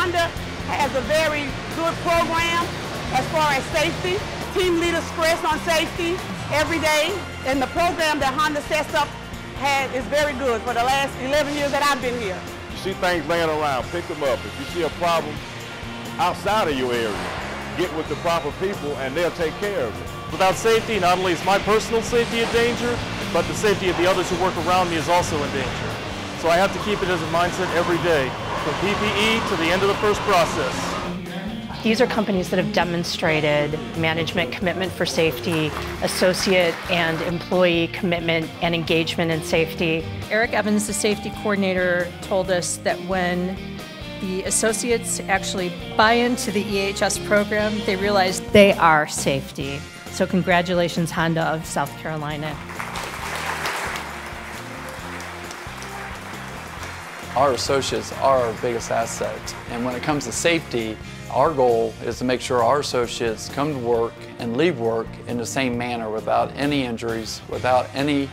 Honda has a very good program as far as safety. Team leaders stress on safety every day, and the program that Honda sets up has, is very good for the last 11 years that I've been here. You see things laying around, pick them up. If you see a problem outside of your area, get with the proper people and they'll take care of it. Without safety, not only is my personal safety in danger, but the safety of the others who work around me is also in danger. So I have to keep it as a mindset every day, from PPE to the end of the first process. These are companies that have demonstrated management commitment for safety, associate and employee commitment and engagement in safety. Eric Evans, the safety coordinator, told us that when the associates actually buy into the EHS program, they realize They are safety. So congratulations, Honda of South Carolina. Our associates are our biggest asset. And when it comes to safety, our goal is to make sure our associates come to work and leave work in the same manner without any injuries, without any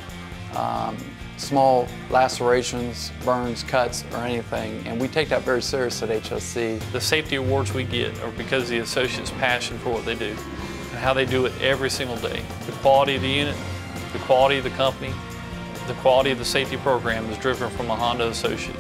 um, small lacerations, burns, cuts, or anything. And we take that very serious at HSC. The safety awards we get are because of the associates' passion for what they do and how they do it every single day. The quality of the unit, the quality of the company, the quality of the safety program is driven from a Honda associate.